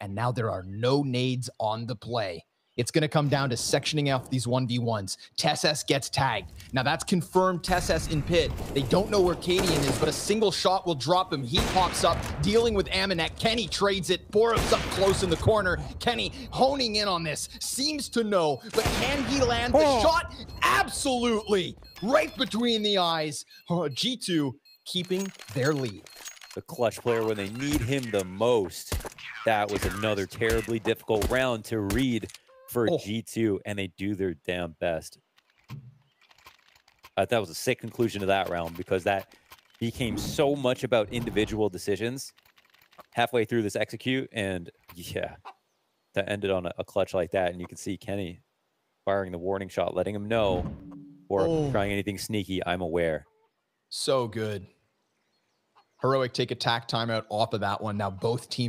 and now there are no nades on the play. It's going to come down to sectioning off these 1v1s. TeSeS gets tagged. Now that's confirmed TeSeS in pit. They don't know where Cadian is, but a single shot will drop him. He pops up, dealing with Amanek. Kenny trades it. Borup's up close in the corner. Kenny honing in on this. Seems to know, but can he land the oh. shot? Absolutely. Right between the eyes. Oh, G2 keeping their lead. The clutch player when they need him the most. That was another terribly difficult round to read for oh. G2, and they do their damn best. Uh, that was a sick conclusion to that round because that became so much about individual decisions halfway through this execute, and yeah, that ended on a, a clutch like that. And you can see Kenny firing the warning shot, letting him know, or oh. trying anything sneaky. I'm aware. So good. Heroic take attack timeout off of that one. Now both teams